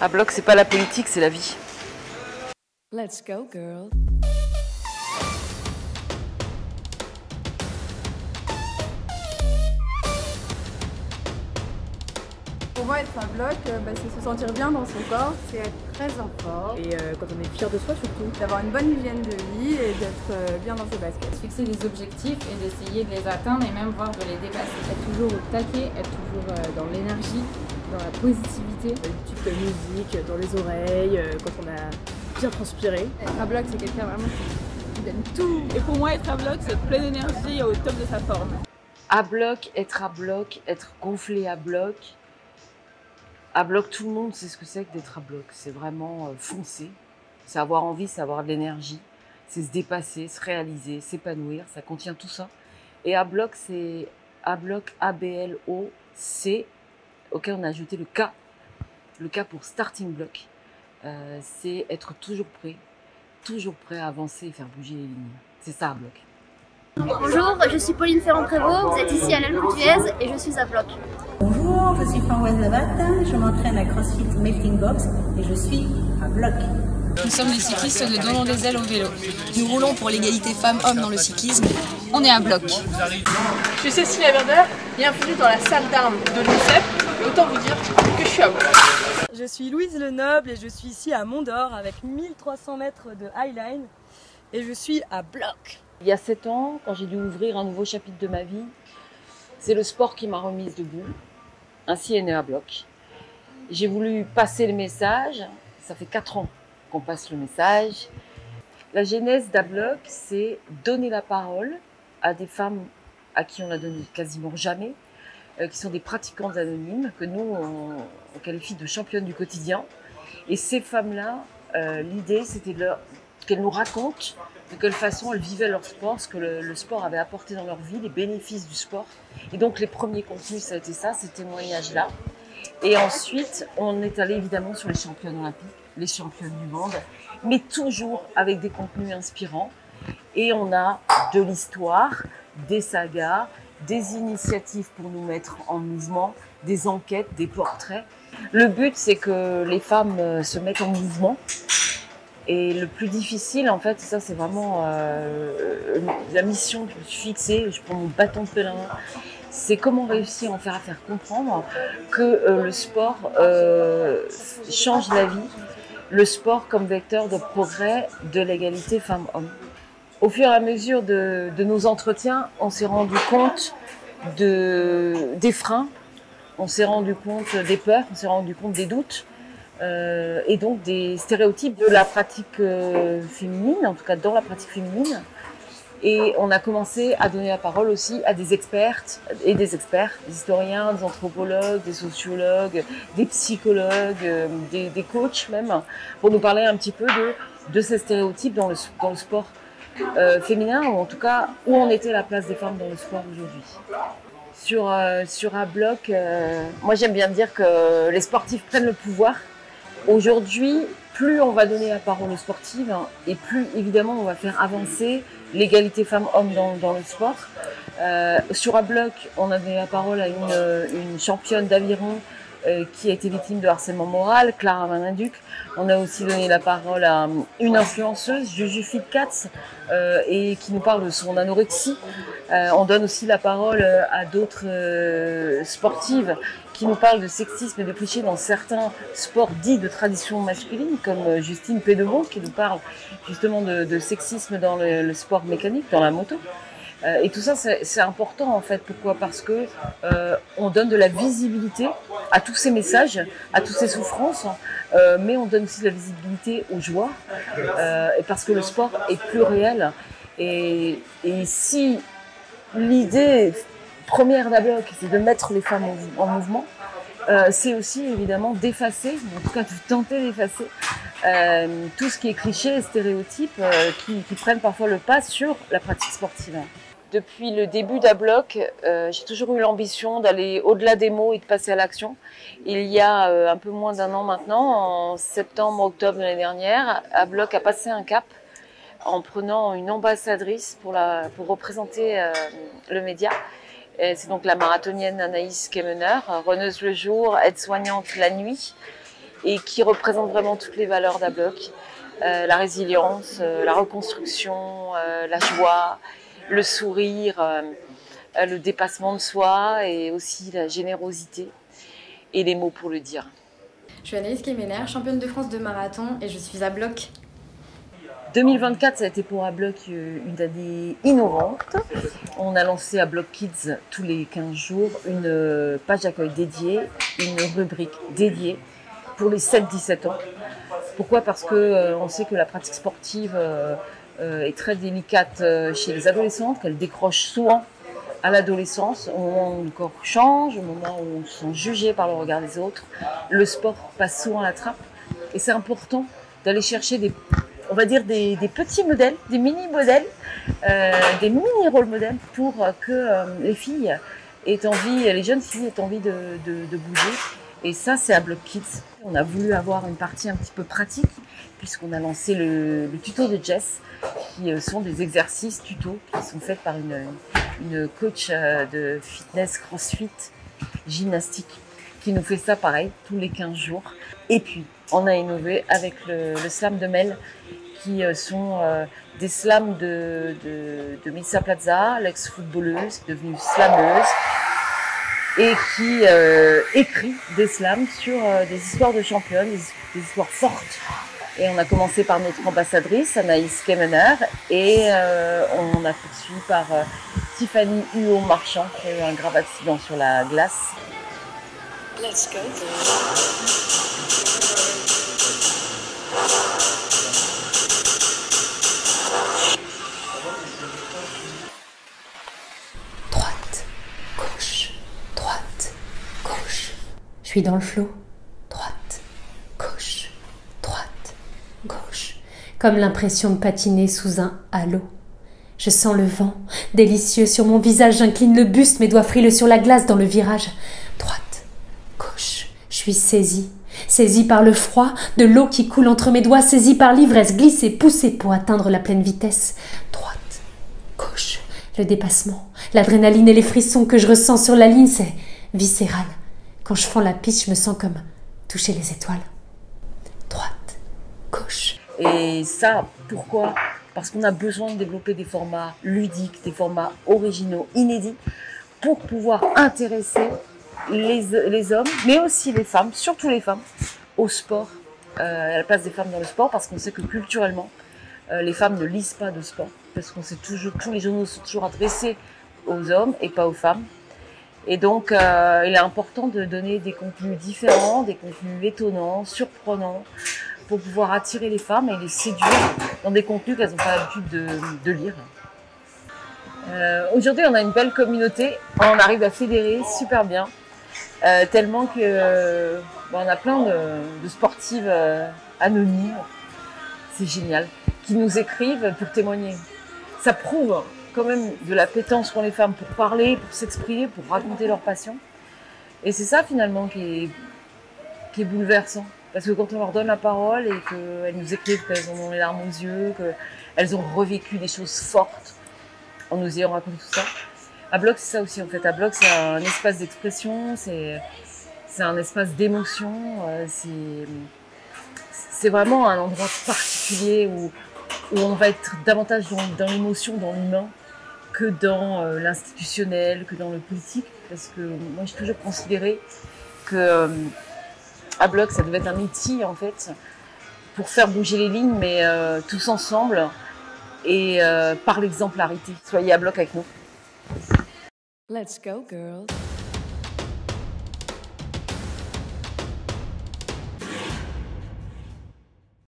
À bloc, c'est pas la politique, c'est la vie. Let's go, girl. Pour moi, être à bloc, euh, bah, c'est se sentir bien dans son corps, c'est être très en forme, Et euh, quand on est fier de soi surtout. d'avoir une bonne hygiène de vie et d'être euh, bien dans ses baskets. fixer des objectifs et d'essayer de les atteindre et même voire de les dépasser. Être toujours au taquet, être toujours euh, dans l'énergie, dans la positivité. Une petite musique dans les oreilles, euh, quand on a bien transpiré. Être à bloc, c'est quelqu'un vraiment qui donne tout. Et pour moi, être à bloc, c'est être plein d'énergie et au top de sa forme. À bloc, être à bloc, être gonflé à bloc. À bloc, tout le monde sait ce que c'est que d'être à bloc. C'est vraiment euh, foncer. C'est avoir envie, c'est avoir de l'énergie. C'est se dépasser, se réaliser, s'épanouir. Ça contient tout ça. Et à bloc, c'est à bloc, A-B-L-O-C, auquel on a ajouté le K. Le K pour starting block. Euh, c'est être toujours prêt, toujours prêt à avancer et faire bouger les lignes. C'est ça à bloc. Bonjour, je suis Pauline Ferrand-Prévot, vous êtes ici à Portugaise et je suis à bloc. Bonjour, je suis Framboise Labatte, je m'entraîne à CrossFit Melting Box et je suis à bloc. Nous sommes les cyclistes de Donnons des ailes au vélo. Nous roulons pour l'égalité femmes-hommes dans le cyclisme. On est à bloc. Je suis Cécile Verder, bienvenue dans la salle d'armes de l'UNICEF. Et autant vous dire que je suis à bloc. Je suis Louise Lenoble et je suis ici à Mont d'Or avec 1300 mètres de highline et je suis à bloc. Il y a sept ans, quand j'ai dû ouvrir un nouveau chapitre de ma vie, c'est le sport qui m'a remise debout. Ainsi est né à bloc. J'ai voulu passer le message. Ça fait quatre ans qu'on passe le message. La genèse d'Abloc, c'est donner la parole à des femmes à qui on la donne quasiment jamais, euh, qui sont des pratiquantes anonymes, que nous, on, qualifie de championnes du quotidien. Et ces femmes-là, euh, l'idée, c'était qu'elles nous racontent de quelle façon elles vivaient leur sport, ce que le sport avait apporté dans leur vie, les bénéfices du sport. Et donc les premiers contenus, ça a été ça, ces témoignages-là. Et ensuite, on est allé évidemment sur les championnes olympiques, les championnes du monde, mais toujours avec des contenus inspirants. Et on a de l'histoire, des sagas, des initiatives pour nous mettre en mouvement, des enquêtes, des portraits. Le but, c'est que les femmes euh, se mettent en mouvement. Et le plus difficile, en fait, ça c'est vraiment euh, la mission que je me suis fixée, je prends mon bâton de pèlerin, c'est comment réussir à en faire à faire comprendre que euh, le sport euh, change la vie, le sport comme vecteur de progrès de l'égalité femmes-hommes. Au fur et à mesure de, nos entretiens, on s'est rendu compte de, des freins, on s'est rendu compte des peurs, on s'est rendu compte des doutes, euh, et donc des stéréotypes de la pratique euh, féminine, en tout cas dans la pratique féminine. Et on a commencé à donner la parole aussi à des expertes et des experts, des historiens, des anthropologues, des sociologues, des psychologues, euh, des, coachs même, pour nous parler un petit peu de, ces stéréotypes dans le sport euh, féminin, ou en tout cas où en était la place des femmes dans le sport aujourd'hui. Sur, euh, sur un bloc, euh, moi j'aime bien dire que les sportifs prennent le pouvoir. Aujourd'hui, plus on va donner la parole aux sportives hein, et plus évidemment on va faire avancer l'égalité femmes-hommes dans, dans le sport. Sur un bloc, on a donné la parole à une, championne d'aviron qui a été victime de harcèlement moral, Clara Maninduc. On a aussi donné la parole à euh, une influenceuse, Juju Fitkatz, euh, et qui nous parle de son anorexie. Euh, on donne aussi la parole euh, à d'autres euh, sportives qui nous parlent de sexisme et de clichés dans certains sports dits de tradition masculine, comme euh, Justine Pédemont, qui nous parle justement de, sexisme dans le sport mécanique, dans la moto. Euh, et tout ça, c'est important en fait. Pourquoi? Parce que euh, on donne de la visibilité à tous ces messages, à toutes ces souffrances, euh, mais on donne aussi de la visibilité aux joies, euh, et parce que le sport est plus réel. Et, et si l'idée première d'Abloc, c'est de mettre les femmes en, en mouvement, euh, c'est aussi évidemment d'effacer, en tout cas de tenter d'effacer euh, tout ce qui est cliché et stéréotypes euh, qui, qui prennent parfois le pas sur la pratique sportive. Depuis le début d'Abloc, euh, j'ai toujours eu l'ambition d'aller au-delà des mots et de passer à l'action. Il y a euh, un peu moins d'un an maintenant, en septembre-octobre de l'année dernière, Abloc a passé un cap en prenant une ambassadrice pour, représenter euh, le média. C'est donc la marathonienne Anaïs Kemener, reneuse le jour, aide-soignante la nuit. et qui représente vraiment toutes les valeurs d'Abloc. La résilience, la reconstruction, la joie, le sourire, euh, le dépassement de soi et aussi la générosité et les mots pour le dire. Je suis Anaïs Kemener, championne de France de marathon et je suis à bloc. 2024, ça a été pour Abloc euh, une année innovante. On a lancé à Bloc Kids tous les 15 jours une euh, page d'accueil dédiée, une rubrique dédiée pour les 7-17 ans. Pourquoi? Parce que euh, on sait que la pratique sportive euh, est très délicate euh, chez les adolescentes, qu'elle décroche souvent à l'adolescence, au moment où le corps change, au moment où on se sent jugé par le regard des autres. Le sport passe souvent à la trappe. Et c'est important d'aller chercher des, on va dire des, petits modèles, des mini modèles, euh, des mini rôles modèles pour euh, que euh, les filles aient envie, les jeunes filles aient envie de bouger. Et ça, c'est à Block Kids. On a voulu avoir une partie un petit peu pratique puisqu'on a lancé le, le tuto de Jess, qui euh, sont des exercices tutos qui sont faits par une, coach euh, de fitness, crossfit, gymnastique, qui nous fait ça pareil tous les 15 jours. Et puis, on a innové avec le, slam de Mel, qui euh, sont des slams de, de, Melissa Plaza, l'ex-footballeuse, devenue slameuse, et qui euh, écrit des slams sur euh, des histoires de championnes, des, histoires fortes. Et on a commencé par notre ambassadrice, Anaïs Kemener, et euh, on a poursuivi par Tiffany Huot-Marchand, qui a eu un grave accident sur la glace. Let's go. Je suis dans le flot. Droite, gauche, droite, gauche. Comme l'impression de patiner sous un halo. Je sens le vent, délicieux sur mon visage. J'incline le buste, mes doigts frileux sur la glace dans le virage. Droite, gauche. Je suis saisie. Saisie par le froid, de l'eau qui coule entre mes doigts, saisie par l'ivresse, glissée, poussée pour atteindre la pleine vitesse. Droite, gauche, le dépassement, l'adrénaline et les frissons que je ressens sur la ligne, c'est viscéral. Quand je fends la piste, je me sens comme toucher les étoiles. Droite, gauche. Et ça, pourquoi? Parce qu'on a besoin de développer des formats ludiques, des formats originaux, inédits, pour pouvoir intéresser les, les hommes, mais aussi les femmes, surtout les femmes, au sport, euh, à la place des femmes dans le sport, parce qu'on sait que culturellement, euh, les femmes ne lisent pas de sport, parce qu'on sait toujours, tous les journaux sont toujours adressés aux hommes et pas aux femmes. Et donc, euh, il est important de donner des contenus différents, des contenus étonnants, surprenants, pour pouvoir attirer les femmes et les séduire dans des contenus qu'elles n'ont pas l'habitude de, lire. Euh, Aujourd'hui, on a une belle communauté, on arrive à fédérer super bien, euh, tellement que bah, on a plein de, sportives anonymes, c'est génial, qui nous écrivent pour témoigner. Ça prouve quand même de la pétence qu'ont les femmes pour parler, pour s'exprimer, pour raconter leur passion. Et c'est ça finalement qui est, qui est bouleversant. Parce que quand on leur donne la parole et qu'elles nous écrivent qu'elles ont les larmes aux yeux, qu'elles ont revécu des choses fortes en nous ayant raconté tout ça. À Bloc, c'est ça aussi en fait. À Bloc, c'est un espace d'expression, c'est un espace d'émotion, euh, c'est vraiment un endroit particulier où, où on va être davantage dans l'émotion, dans l'humain, que dans euh, l'institutionnel, que dans le politique. Parce que moi, j'ai toujours considéré que euh, à Bloc, ça devait être un outil en fait pour faire bouger les lignes, mais euh, tous ensemble et par l'exemplarité. Soyez à Bloc avec nous. Let's go, girls.